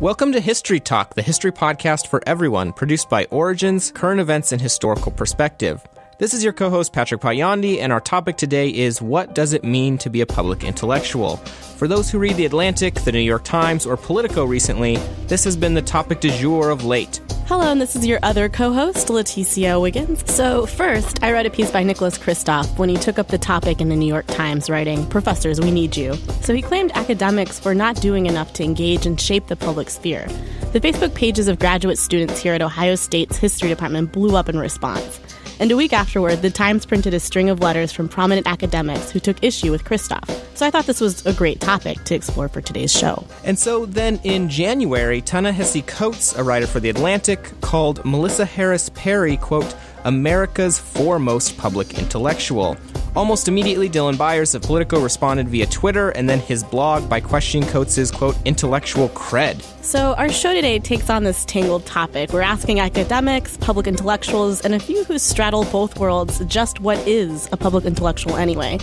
Welcome to History Talk, the history podcast for everyone, produced by Origins, Current Events, and Historical Perspective. This is your co host, Patrick Potyondy, and our topic today is What Does It Mean to Be a Public Intellectual? For those who read The Atlantic, The New York Times, or Politico recently, this has been the topic du jour of late. Hello, and this is your other co host, Leticia Wiggins. So, first, I read a piece by Nicholas Kristof when he took up the topic in the New York Times, writing, Professors, we need you. So, he claimed academics were not doing enough to engage and shape the public sphere. The Facebook pages of graduate students here at Ohio State's History Department blew up in response. And a week afterward, the Times printed a string of letters from prominent academics who took issue with Kristof. So I thought this was a great topic to explore for today's show. And so then in January, Ta-Nehisi Coates, a writer for The Atlantic, called Melissa Harris Perry, quote, America's foremost public intellectual. Almost immediately, Dylan Byers of Politico responded via Twitter and then his blog by questioning Coates's, quote, intellectual cred. So, our show today takes on this tangled topic. We're asking academics, public intellectuals, and a few who straddle both worlds just what is a public intellectual anyway.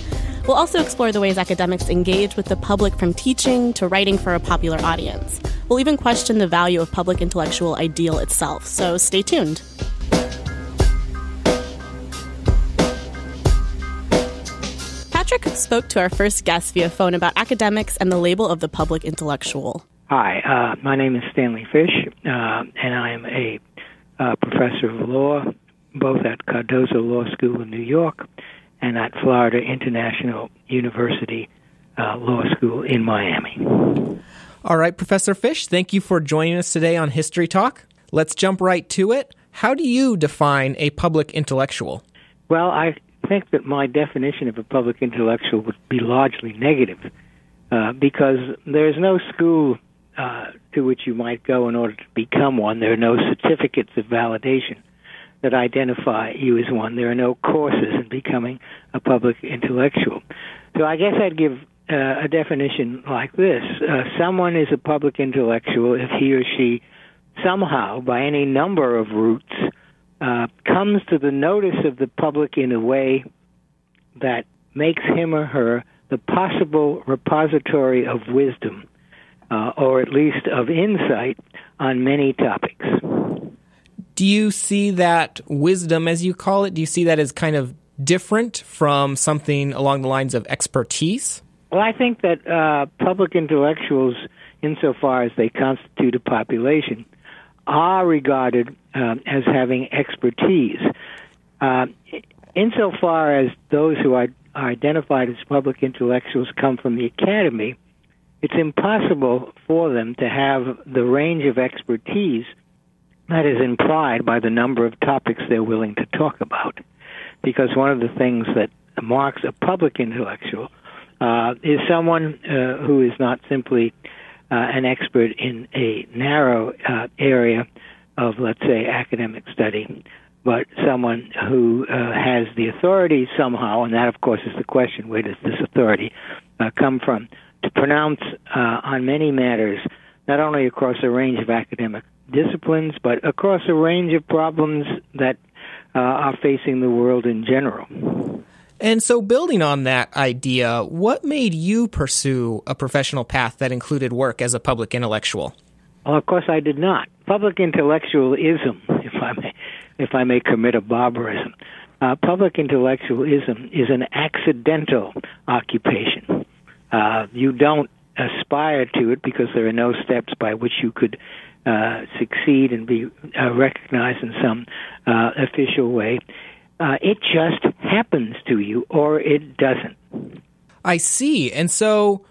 We'll also explore the ways academics engage with the public from teaching to writing for a popular audience. We'll even question the value of public intellectual ideal itself, so stay tuned. Spoke to our first guest via phone about academics and the label of the public intellectual. Hi, uh, my name is Stanley Fish, uh, and I am a uh, professor of law both at Cardozo Law School in New York and at Florida International University uh, Law School in Miami. All right, Professor Fish, thank you for joining us today on History Talk. Let's jump right to it. How do you define a public intellectual? Well, I think that my definition of a public intellectual would be largely negative uh, because there's no school uh, to which you might go in order to become one. There are no certificates of validation that identify you as one. There are no courses in becoming a public intellectual. So I guess I'd give uh, a definition like this uh, someone is a public intellectual if he or she somehow, by any number of routes, uh, comes to the notice of the public in a way that makes him or her the possible repository of wisdom, uh, or at least of insight on many topics. Do you see that wisdom, as you call it, do you see that as kind of different from something along the lines of expertise? Well, I think that uh, public intellectuals, insofar as they constitute a population, are regarded um, as having expertise. Uh, insofar as those who are, are identified as public intellectuals come from the academy, it's impossible for them to have the range of expertise that is implied by the number of topics they're willing to talk about. Because one of the things that marks a public intellectual uh, is someone uh, who is not simply an expert in a narrow uh, area of, let's say, academic study, but someone who uh, has the authority somehow, and that, of course, is the question where does this authority uh, come from, to pronounce uh, on many matters, not only across a range of academic disciplines, but across a range of problems that uh, are facing the world in general. And so, building on that idea, what made you pursue a professional path that included work as a public intellectual? Well, of course, I did not. Public intellectualism, if I may, if I may commit a barbarism, uh, public intellectualism is an accidental occupation. Uh, you don't aspire to it because there are no steps by which you could uh, succeed and be uh, recognized in some uh, official way uh, it just happens to you or it doesn't. I see. And so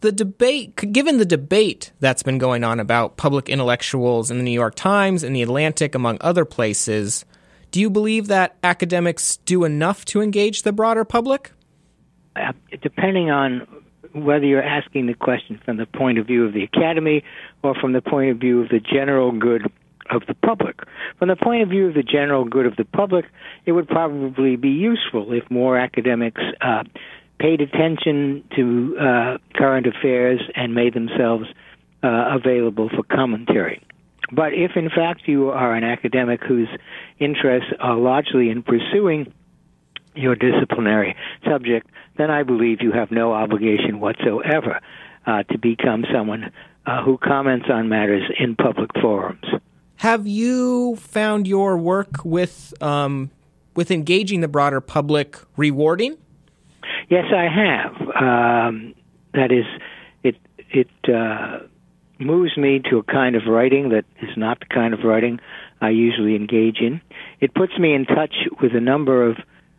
the debate, given the debate that's been going on about public intellectuals in the New York Times and the Atlantic, among other places, do you believe that academics do enough to engage the broader public? Uh, depending on whether you're asking the question from the point of view of the academy or from the point of view of the general good of the public. From the point of view of the general good of the public, it would probably be useful if more academics uh, paid attention to uh, current affairs and made themselves uh, available for commentary. But if in fact you are an academic whose interests are largely in pursuing your disciplinary subject, then I believe you have no obligation whatsoever uh, to become someone uh, who comments on matters in public forums. Have you found your work with um, with engaging the broader public rewarding? Yes, I have. Um, that is, it it uh, moves me to a kind of writing that is not the kind of writing I usually engage in. It puts me in touch with a number of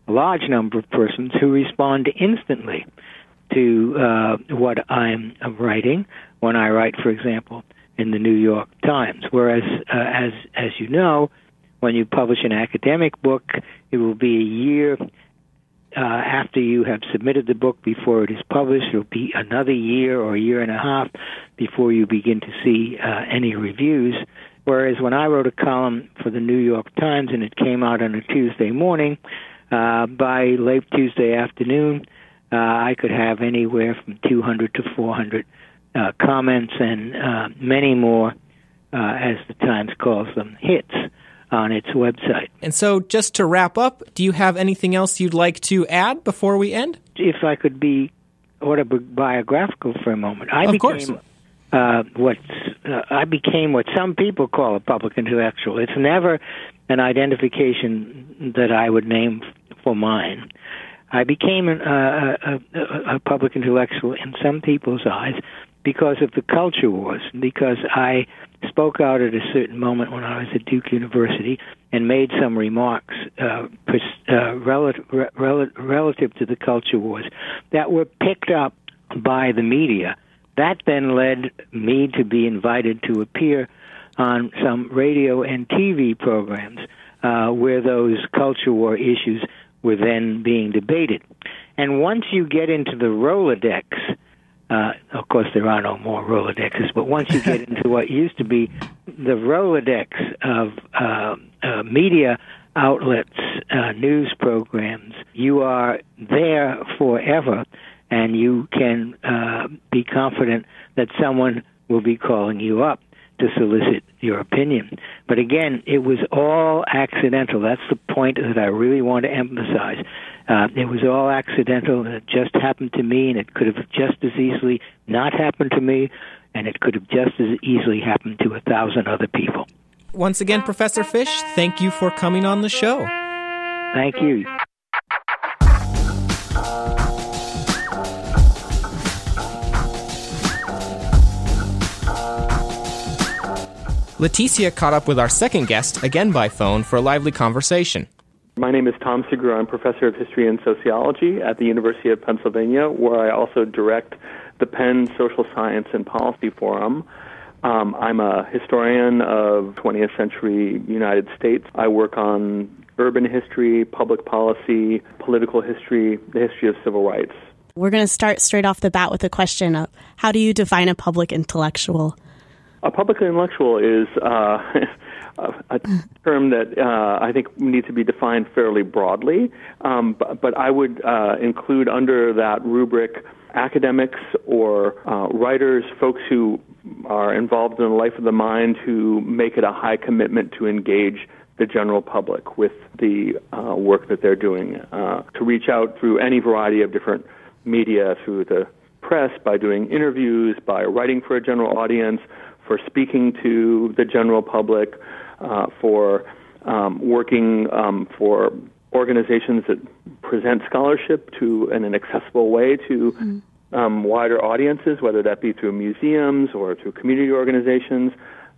a large number of persons who respond instantly to uh, what I'm writing when I write, for example, in the New York Times. Whereas, uh, as as you know, when you publish an academic book, it will be a year uh, after you have submitted the book before it is published. It'll be another year or a year and a half before you begin to see uh, any reviews. Whereas when I wrote a column for the New York Times and it came out on a Tuesday morning, uh, by late Tuesday afternoon, uh, I could have anywhere from 200 to 400 uh, comments and uh, many more, uh, as the Times calls them, hits on its website. And so, just to wrap up, do you have anything else you'd like to add before we end? If I could be autobiographical for a moment, I of became course. uh, what uh, I became what some people call a public intellectual. It's never an identification that I would name for mine. I became an, uh, a, a, a public intellectual in some people's eyes because of the culture wars, because I spoke out at a certain moment when I was at Duke University and made some remarks uh, pers- uh, relative, rel- relative to the culture wars that were picked up by the media. That then led me to be invited to appear on some radio and TV programs uh, where those culture war issues were then being debated. And once you get into the Rolodex, uh, of course, there are no more Rolodexes, but once you get into what used to be the Rolodex of uh, uh, media outlets, uh, news programs, you are there forever, and you can uh, be confident that someone will be calling you up to solicit your opinion. But again, it was all accidental. That's the point that I really want to emphasize. Uh, it was all accidental, and it just happened to me, and it could have just as easily not happened to me, and it could have just as easily happened to a thousand other people. Once again, Professor Fish, thank you for coming on the show. Thank you. Leticia caught up with our second guest, again by phone, for a lively conversation. My name is Tom Sugrue. I'm professor of history and sociology at the University of Pennsylvania, where I also direct the Penn Social Science and Policy Forum. Um, I'm a historian of 20th century United States. I work on urban history, public policy, political history, the history of civil rights. We're going to start straight off the bat with a question of how do you define a public intellectual? A public intellectual is uh, a term that uh, I think needs to be defined fairly broadly, um, but, but, I would uh, include under that rubric academics or uh, writers, folks who are involved in the life of the mind who make it a high commitment to engage the general public with the uh, work that they're doing, uh, to reach out through any variety of different media, through the press, by doing interviews, by writing for a general audience, for speaking to the general public, uh, for um, working um, for organizations that present scholarship to in an accessible way to mm. um, wider audiences, whether that be through museums or through community organizations.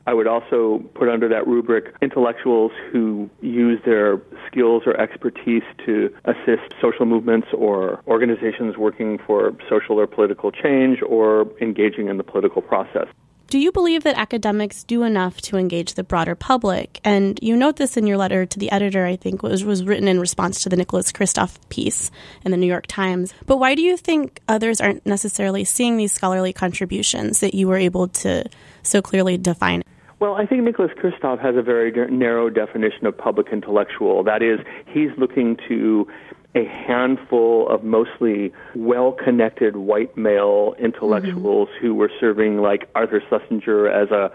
I would also put under that rubric intellectuals who use their skills or expertise to assist social movements or organizations working for social or political change or engaging in the political process. Do you believe that academics do enough to engage the broader public? And you note this in your letter to the editor, I think, was, was written in response to the Nicholas Kristof piece in the New York Times. But why do you think others aren't necessarily seeing these scholarly contributions that you were able to so clearly define? Well, I think Nicholas Kristof has a very narrow definition of public intellectual. That is, he's looking to a handful of mostly well connected white male intellectuals mm-hmm. who were serving like Arthur Schlesinger as a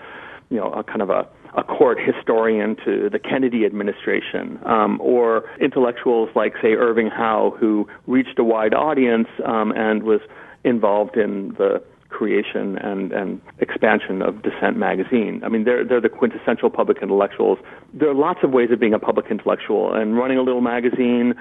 you know a kind of a a court historian to the Kennedy administration, um, or intellectuals like, say, Irving Howe, who reached a wide audience um, and was involved in the creation and, and expansion of Dissent magazine. I mean, they're, they're the quintessential public intellectuals. There are lots of ways of being a public intellectual, and running a little magazine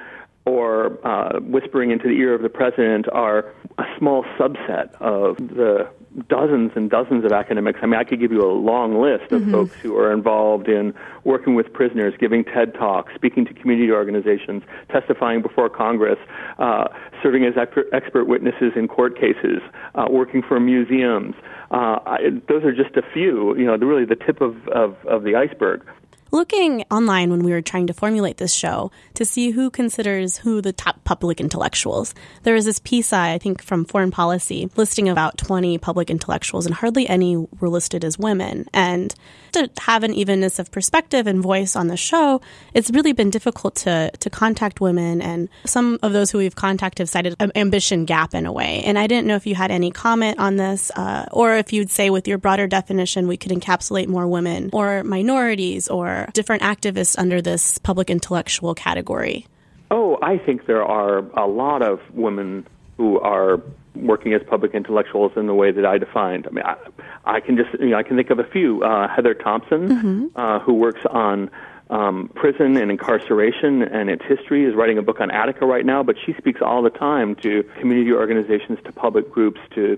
or uh, whispering into the ear of the president are a small subset of the dozens and dozens of academics. I mean, I could give you a long list of mm-hmm. folks who are involved in working with prisoners, giving TED Talks, speaking to community organizations, testifying before Congress, uh, serving as expert witnesses in court cases, uh, working for museums. Uh, I, those are just a few, you know, really the tip of, of, of the iceberg looking online when we were trying to formulate this show to see who considers who the top public intellectuals. There was this piece, I think, from Foreign Policy listing about 20 public intellectuals, and hardly any were listed as women. And to have an evenness of perspective and voice on the show, it's really been difficult to, to contact women. And some of those who we've contacted have cited an ambition gap in a way. And I didn't know if you had any comment on this, uh, or if you'd say with your broader definition, we could encapsulate more women or minorities or different activists under this public intellectual category? Oh, I think there are a lot of women who are working as public intellectuals in the way that I defined. I mean, I, I can just, you know, I can think of a few. Uh, Heather Thompson, mm-hmm. uh, who works on um, prison and incarceration and its history, is writing a book on Attica right now, but she speaks all the time to community organizations, to public groups, to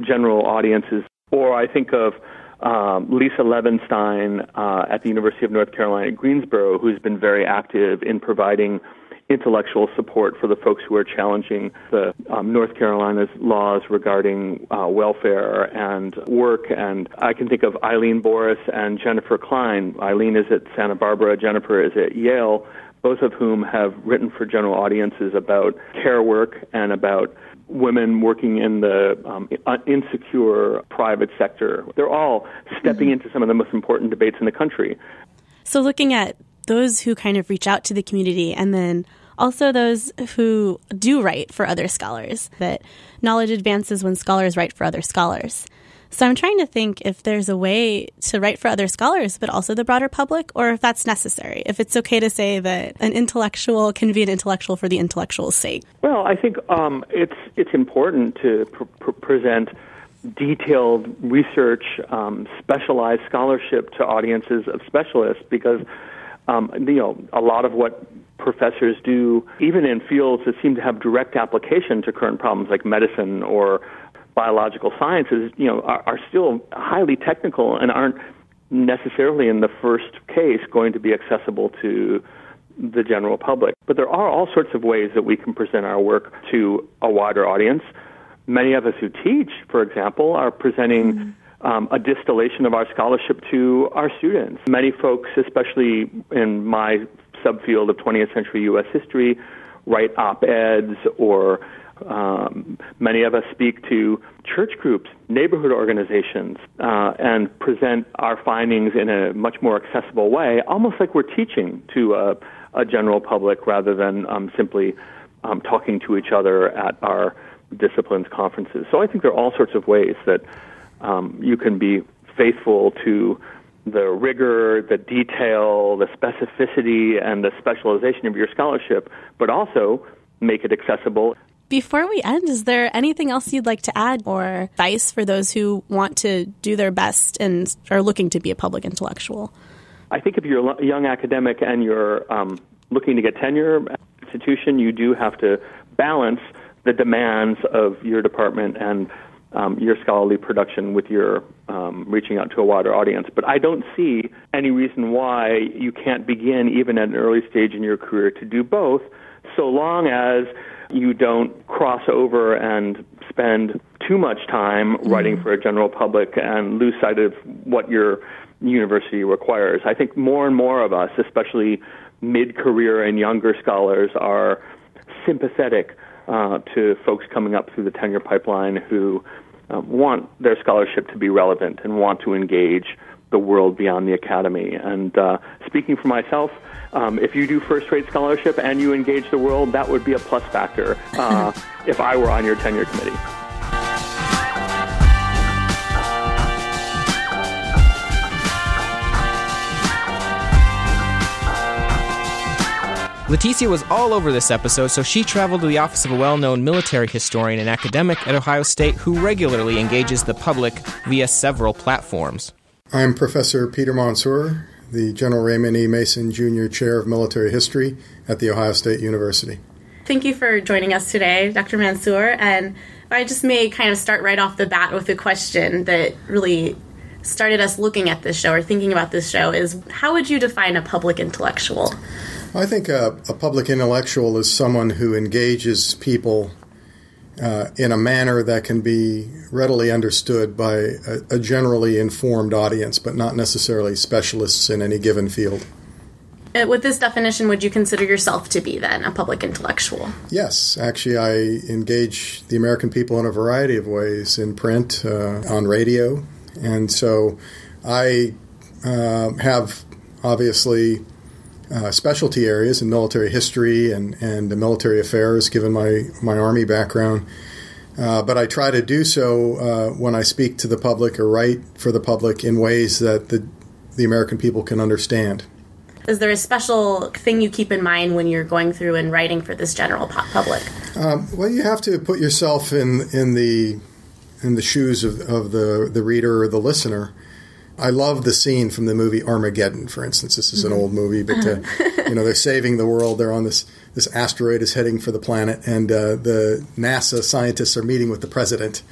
general audiences. Or I think of um, Lisa Levenstein uh, at the University of North Carolina at Greensboro, who's been very active in providing intellectual support for the folks who are challenging the um, North Carolina's laws regarding uh, welfare and work. And I can think of Eileen Boris and Jennifer Klein. Eileen is at Santa Barbara, Jennifer is at Yale, both of whom have written for general audiences about care work and about women working in the um, insecure private sector. They're all stepping mm-hmm. into some of the most important debates in the country. So, looking at those who kind of reach out to the community and then also those who do write for other scholars, that knowledge advances when scholars write for other scholars. So I'm trying to think if there's a way to write for other scholars, but also the broader public, or if that's necessary. If it's okay to say that an intellectual can be an intellectual for the intellectual's sake. Well, I think um, it's it's important to pr- pr- present detailed research, um, specialized scholarship to audiences of specialists because um, you know a lot of what professors do, even in fields that seem to have direct application to current problems like medicine or biological sciences, you know, are, are still highly technical and aren't necessarily in the first case going to be accessible to the general public. But there are all sorts of ways that we can present our work to a wider audience. Many of us who teach, for example, are presenting mm-hmm. um, a distillation of our scholarship to our students. Many folks, especially in my subfield of 20th century U.S. history, write op eds or um, many of us speak to church groups, neighborhood organizations, uh, and present our findings in a much more accessible way, almost like we're teaching to a, a general public rather than um, simply um, talking to each other at our disciplines conferences. So I think there are all sorts of ways that um, you can be faithful to the rigor, the detail, the specificity, and the specialization of your scholarship, but also make it accessible before we end, is there anything else you'd like to add or advice for those who want to do their best and are looking to be a public intellectual? I think if you're a young academic and you're um, looking to get tenure at an institution, you do have to balance the demands of your department and um, your scholarly production with your um, reaching out to a wider audience. But I don't see any reason why you can't begin, even at an early stage in your career, to do both, so long as you don't cross over and spend too much time mm-hmm. writing for a general public and lose sight of what your university requires. I think more and more of us, especially mid career and younger scholars, are sympathetic uh, to folks coming up through the tenure pipeline who uh, want their scholarship to be relevant and want to engage the world beyond the academy. And uh, speaking for myself, um, if you do first rate scholarship and you engage the world, that would be a plus factor uh, if I were on your tenure committee. Leticia was all over this episode, so she traveled to the office of a well known military historian and academic at Ohio State who regularly engages the public via several platforms. I'm Professor Peter Mansoor, the General Raymond E. Mason Jr. Chair of Military History at The Ohio State University. Thank you for joining us today, Dr. Mansoor. And I just may kind of start right off the bat with a question that really started us looking at this show or thinking about this show is how would you define a public intellectual? I think a, a public intellectual is someone who engages people uh, in a manner that can be readily understood by a, a, generally informed audience, but not necessarily specialists in any given field. Uh, with this definition, would you consider yourself to be then a public intellectual? Yes, actually, I engage the American people in a variety of ways in print, uh, on radio, and so I uh, have obviously uh, specialty areas in military history and, and military affairs, given my, my Army background. Uh, but I try to do so uh, when I speak to the public or write for the public in ways that the, the American people can understand. Is there a special thing you keep in mind when you're going through and writing for this general public? Um, well, you have to put yourself in in the in the shoes of, of the the reader or the listener. I love the scene from the movie Armageddon, for instance. This is an old movie, but uh, you know they're saving the world. They're on this this asteroid is heading for the planet, and uh, the NASA scientists are meeting with the president.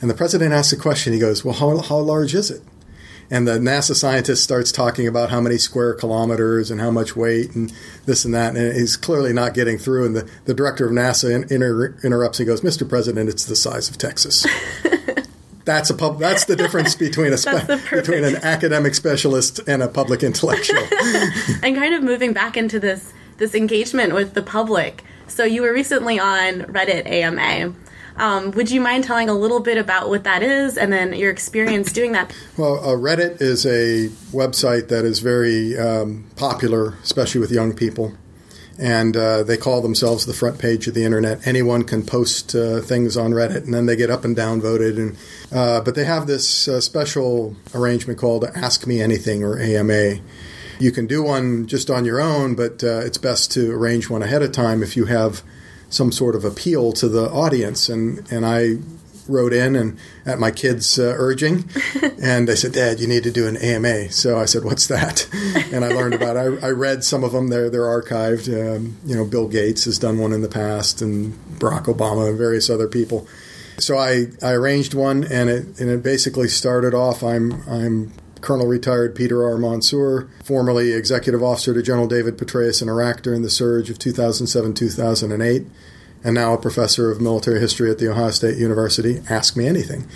And the president asks a question. He goes, "Well, how how large is it?" And the NASA scientist starts talking about how many square kilometers and how much weight and this and that. And he's clearly not getting through. And the, the director of NASA inter- interrupts He goes, Mr. President, it's the size of Texas. That's a pub, that's the difference between a spe- between an academic specialist and a public intellectual. and kind of moving back into this this engagement with the public. So you were recently on Reddit AMA. Um, would you mind telling a little bit about what that is and then your experience doing that? Well, uh, Reddit is a website that is very um, popular, especially with young people and uh, they call themselves the front page of the internet. Anyone can post uh, things on Reddit, and then they get up and down voted. And uh, but they have this uh, special arrangement called Ask Me Anything or AMA. You can do one just on your own, but uh, it's best to arrange one ahead of time if you have some sort of appeal to the audience. And and I wrote in and at my kids' uh, urging, and they said, "Dad, you need to do an AMA." So I said, "What's that?" And I learned about. It. I, I read some of them. They're they're archived. Um, you know, Bill Gates has done one in the past, and Barack Obama and various other people. So I, I arranged one, and it and it basically started off. I'm I'm Colonel retired Peter R. Mansoor, formerly executive officer to General David Petraeus in Iraq during the surge of 2007 2008 and now a professor of military history at The Ohio State University, Ask Me Anything.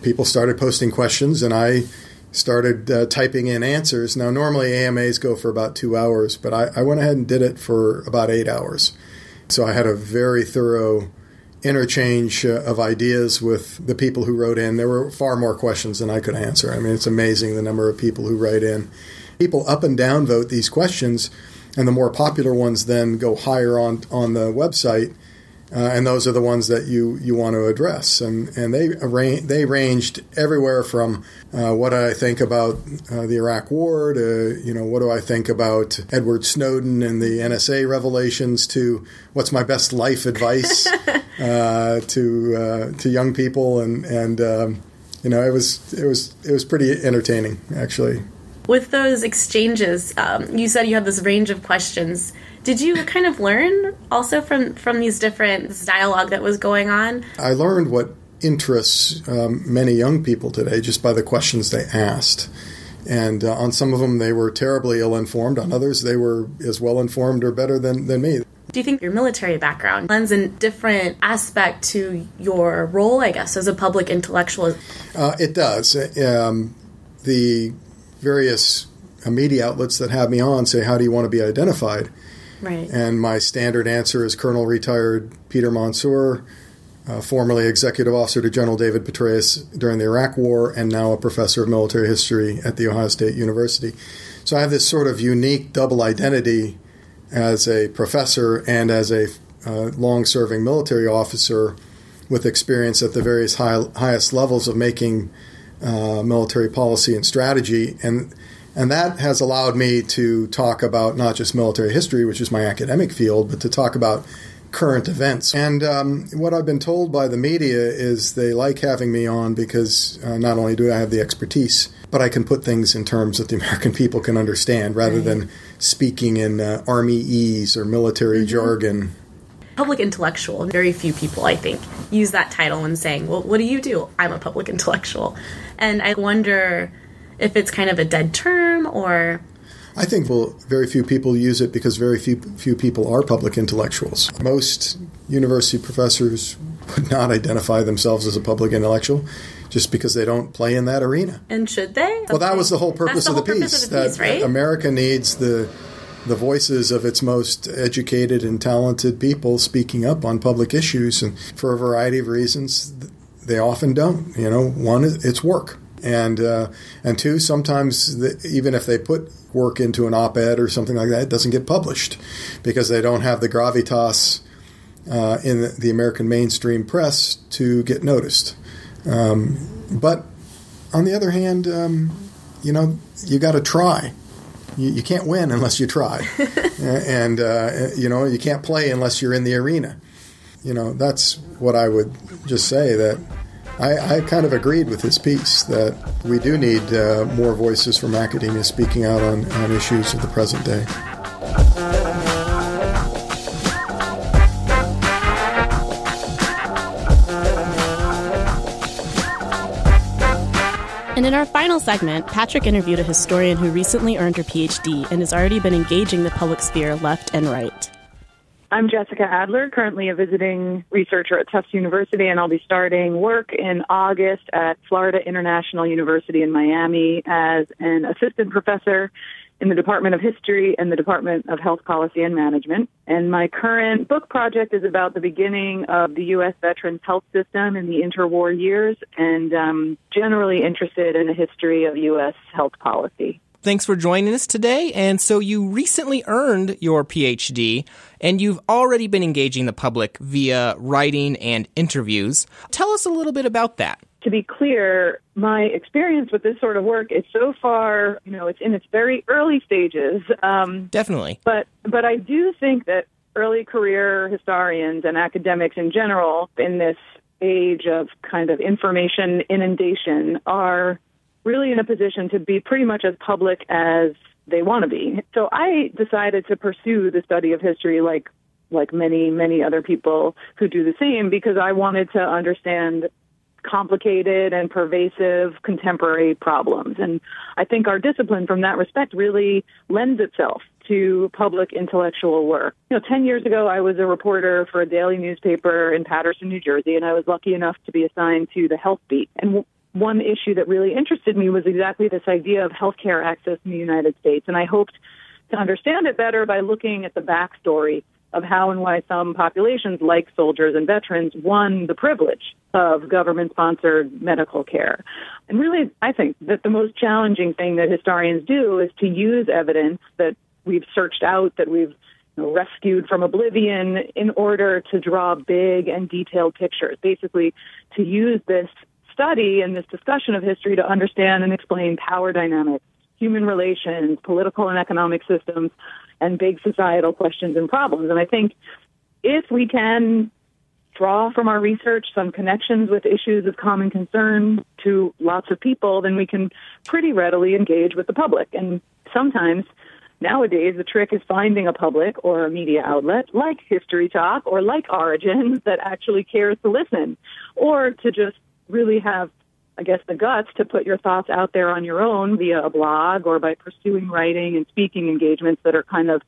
People started posting questions, and I started uh, typing in answers. Now, normally AMAs go for about two hours, but I, I went ahead and did it for about eight hours. So I had a very thorough interchange uh, of ideas with the people who wrote in. There were far more questions than I could answer. I mean, it's amazing the number of people who write in. People up and down vote these questions, and the more popular ones then go higher on on the website uh, and those are the ones that you, you want to address. And, and they, arra- they ranged everywhere from uh, what I think about uh, the Iraq War to, you know, what do I think about Edward Snowden and the NSA revelations to what's my best life advice uh, to, uh, to young people. And, and um, you know, it was, it, was, it was pretty entertaining, actually. With those exchanges, um, you said you had this range of questions did you kind of learn also from from these different this dialogue that was going on? I learned what interests um, many young people today just by the questions they asked. And uh, on some of them, they were terribly ill informed. On others, they were as well informed or better than, than me. Do you think your military background lends a different aspect to your role, I guess, as a public intellectual? Uh, it does. Um, the various media outlets that have me on say, How do you want to be identified? Right. And my standard answer is Colonel retired Peter Mansoor, uh, formerly executive officer to General David Petraeus during the Iraq War, and now a professor of military history at The Ohio State University. So I have this sort of unique double identity as a professor and as a uh, long serving military officer with experience at the various high, highest levels of making uh, military policy and strategy. And And that has allowed me to talk about not just military history, which is my academic field, but to talk about current events. And um, what I've been told by the media is they like having me on because uh, not only do I have the expertise, but I can put things in terms that the American people can understand rather right. than speaking in uh, armyese or military mm-hmm. jargon. Public intellectual. Very few people, I think, use that title when saying, Well, what do you do? I'm a public intellectual. And I wonder if it's kind of a dead term or I think well, very few people use it because very few few people are public intellectuals. Most university professors would not identify themselves as a public intellectual just because they don't play in that arena. And should they? Well, that was the whole purpose, the of, the piece, of the piece. That right? America needs the the voices of its most educated and talented people speaking up on public issues, and for a variety of reasons, they often don't. You know, one, it's work and uh, and two, sometimes the, even if they put work into an op-ed or something like that, it doesn't get published because they don't have the gravitas uh, in the, the, American mainstream press to get noticed. Um, but on the other hand, um, you know, you got to try. You, you, can't win unless you try, and uh, you know you can't play unless you're in the arena. You know that's what I would just say that I, I, kind of agreed with his piece that we do need uh, more voices from academia speaking out on, on issues of the present day. And in our final segment, Patrick interviewed a historian who recently earned her PhD and has already been engaging the public sphere left and right. I'm Jessica Adler, currently a visiting researcher at Tufts University, and I'll be starting work in August at Florida International University in Miami as an assistant professor in the Department of History and the Department of Health Policy and Management. And my current book project is about the beginning of the U.S. Veterans Health System in the interwar years, and um, generally interested in the history of U.S. health policy. Thanks for joining us today. And so you recently earned your PhD and you've already been engaging the public via writing and interviews. Tell us a little bit about that. To be clear, my experience with this sort of work is so far, you know, it's in its very early stages. Um, Definitely. But but I do think that early career historians and academics in general in this age of kind of information inundation are really in a position to be pretty much as public as they want to be. So I decided to pursue the study of history like like many many other people who do the same because I wanted to understand complicated and pervasive contemporary problems. And I think our discipline from that respect really lends itself to public intellectual work. You know, 10 years ago, I was a reporter for a daily newspaper in Paterson, New Jersey, and I was lucky enough to be assigned to the health beat. And one issue that really interested me was exactly this idea of healthcare access in the United States. And I hoped to understand it better by looking at the backstory of how and why some populations, like soldiers and veterans, won the privilege of government sponsored medical care. And really, I think that the most challenging thing that historians do is to use evidence that we've searched out, that we've rescued from oblivion in order to draw big and detailed pictures. Basically, to use this study and this discussion of history to understand and explain power dynamics, human relations, political and economic systems, and big societal questions and problems. And I think if we can draw from our research some connections with issues of common concern to lots of people, then we can pretty readily engage with the public. And sometimes nowadays the trick is finding a public or a media outlet like History Talk or like Origins that actually cares to listen or to just really have, I guess, the guts to put your thoughts out there on your own via a blog or by pursuing writing and speaking engagements that are kind of,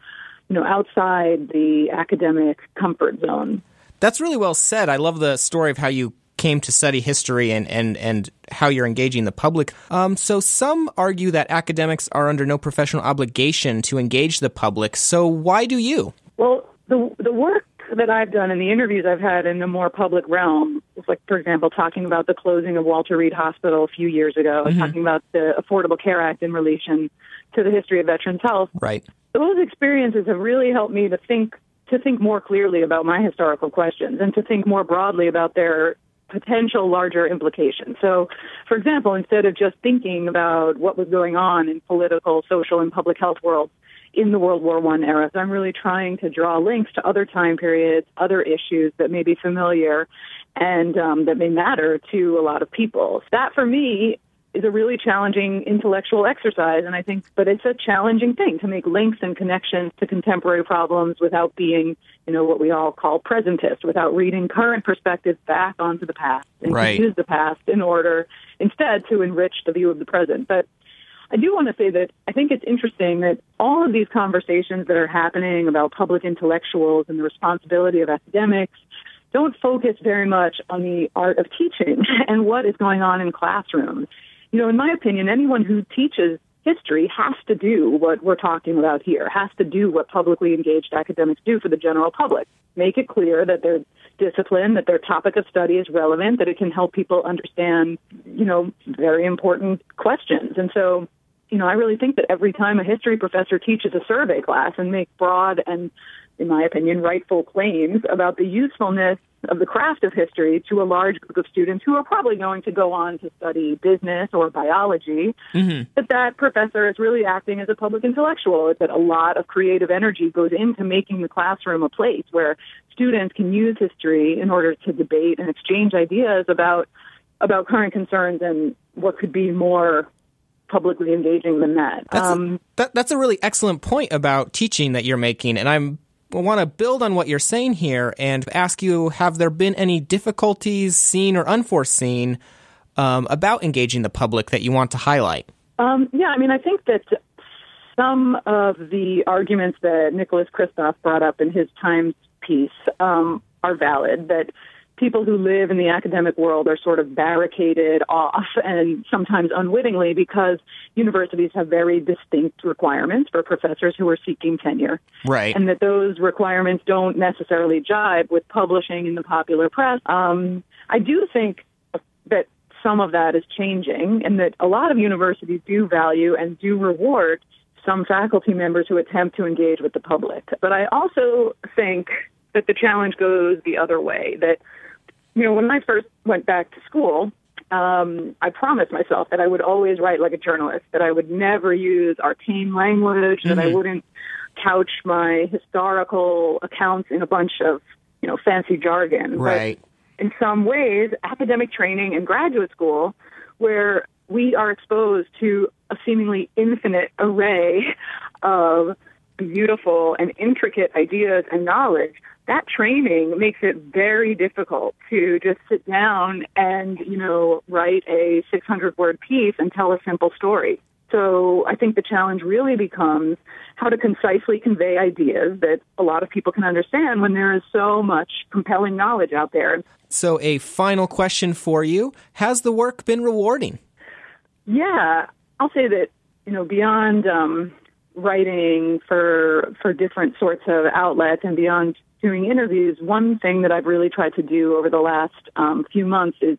you know, outside the academic comfort zone. That's really well said. I love the story of how you came to study history and, and, and how you're engaging the public. Um, so some argue that academics are under no professional obligation to engage the public. So why do you? Well, the the work that I've done and the interviews I've had in the more public realm, like for example, talking about the closing of Walter Reed Hospital a few years ago, mm-hmm. talking about the Affordable Care Act in relation to the history of veterans health. Right. Those experiences have really helped me to think to think more clearly about my historical questions and to think more broadly about their potential larger implications. So, for example, instead of just thinking about what was going on in political, social, and public health worlds in the World War One era, So I'm really trying to draw links to other time periods, other issues that may be familiar and um, that may matter to a lot of people. That, for me, is a really challenging intellectual exercise. And I think, but it's a challenging thing to make links and connections to contemporary problems without being, you know, what we all call presentist, without reading current perspectives back onto the past and right. to use the past in order instead to enrich the view of the present. But I do want to say that I think it's interesting that all of these conversations that are happening about public intellectuals and the responsibility of academics don't focus very much on the art of teaching and what is going on in classrooms you know, in my opinion, anyone who teaches history has to do what we're talking about here, has to do what publicly engaged academics do for the general public. Make it clear that their discipline, that their topic of study is relevant, that it can help people understand, you know, very important questions. And so, you know, I really think that every time a history professor teaches a survey class and make broad and, in my opinion, rightful claims about the usefulness of the craft of history to a large group of students who are probably going to go on to study business or biology, mm-hmm. that that professor is really acting as a public intellectual, that a lot of creative energy goes into making the classroom a place where students can use history in order to debate and exchange ideas about about current concerns and what could be more publicly engaging than that. That's, um, a, that, that's a really excellent point about teaching that you're making, and I'm I want to build on what you're saying here and ask you have there been any difficulties, seen or unforeseen, um, about engaging the public that you want to highlight? Um, yeah, I mean, I think that some of the arguments that Nicholas Kristof brought up in his Times piece um, are valid, that people who live in the academic world are sort of barricaded off and sometimes unwittingly because universities have very distinct requirements for professors who are seeking tenure. Right. And that those requirements don't necessarily jibe with publishing in the popular press. Um, I do think that some of that is changing and that a lot of universities do value and do reward some faculty members who attempt to engage with the public. But I also think that the challenge goes the other way, that you know, when I first went back to school, um, I promised myself that I would always write like a journalist, that I would never use arcane language, mm-hmm. that I mm-hmm. wouldn't couch my historical accounts in a bunch of, you know, fancy jargon. Right. But in some ways, academic training in graduate school, where we are exposed to a seemingly infinite array of beautiful and intricate ideas and knowledge, that training makes it very difficult to just sit down and, you know, write a 600 word piece and tell a simple story. So I think the challenge really becomes how to concisely convey ideas that a lot of people can understand when there is so much compelling knowledge out there. So, a final question for you Has the work been rewarding? Yeah, I'll say that, you know, beyond um, writing for for different sorts of outlets and beyond doing interviews, one thing that I've really tried to do over the last um, few months is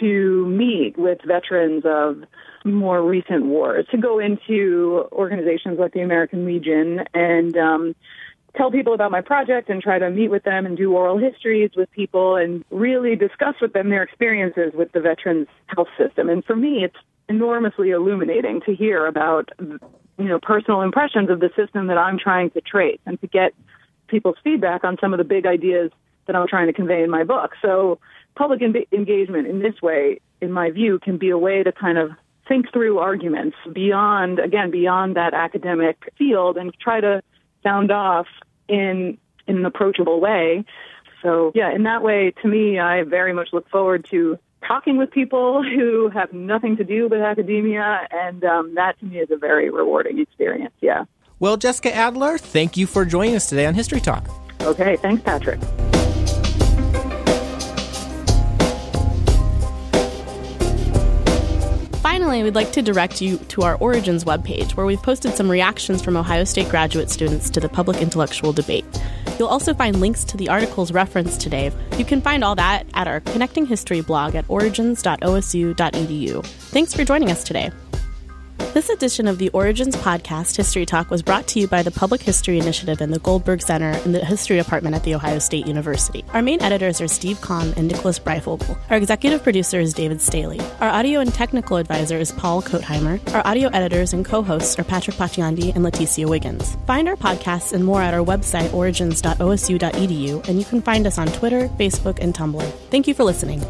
to meet with veterans of more recent wars, to go into organizations like the American Legion and um, tell people about my project and try to meet with them and do oral histories with people and really discuss with them their experiences with the veterans health system. And for me, it's enormously illuminating to hear about you know personal impressions of the system that I'm trying to trace and to get people's feedback on some of the big ideas that I'm trying to convey in my book. So public engagement in this way, in my view, can be a way to kind of think through arguments beyond, again, beyond that academic field and try to sound off in, in an approachable way. So yeah, in that way, to me, I very much look forward to talking with people who have nothing to do with academia, and um, that to me is a very rewarding experience. Yeah. Well, Jessica Adler, thank you for joining us today on History Talk. Okay, thanks, Patrick. Finally, we'd like to direct you to our Origins webpage, where we've posted some reactions from Ohio State graduate students to the public intellectual debate. You'll also find links to the articles referenced today. You can find all that at our Connecting History blog at origins.osu.edu. Thanks for joining us today. This edition of the Origins Podcast History Talk was brought to you by the Public History Initiative and the Goldberg Center in the History Department at The Ohio State University. Our main editors are Steve Conn and Nicholas Breyfogle. Our executive producer is David Staley. Our audio and technical advisor is Paul Kotheimer. Our audio editors and co-hosts are Patrick Potyondy and Leticia Wiggins. Find our podcasts and more at our website, origins.osu.edu, and you can find us on Twitter, Facebook, and Tumblr. Thank you for listening.